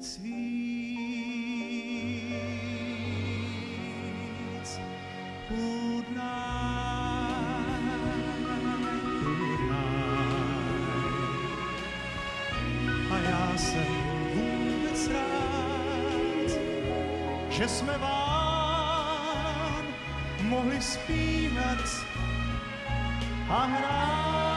víc. Good night. A já jsem vůbec rád, že jsme vám mohli zpívat a hrát.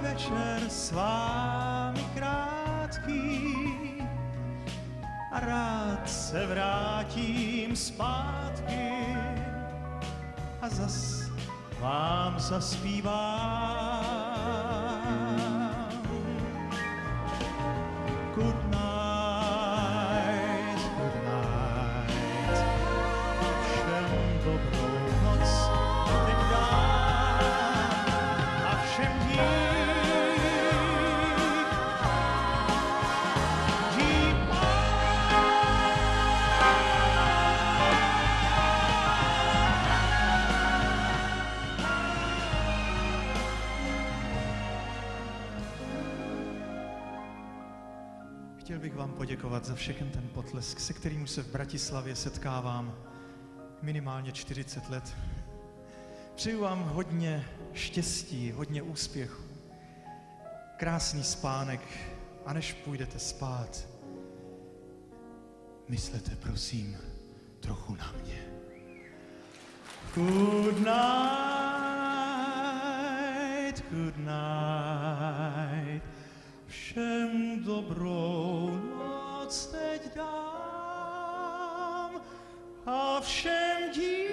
Večer s vámi krátký. A rád se vrátím zpátky. A zas vám zaspívám. Good night, Chtěl bych vám poděkovat za všechen ten potlesk, se kterým se v Bratislavě setkávám minimálně 40 let. Přeju vám hodně štěstí, hodně úspěchu, krásný spánek a než půjdete spát, myslete prosím trochu na mě. Good night, good night. Všem dobrou noc teď dám a všem dík.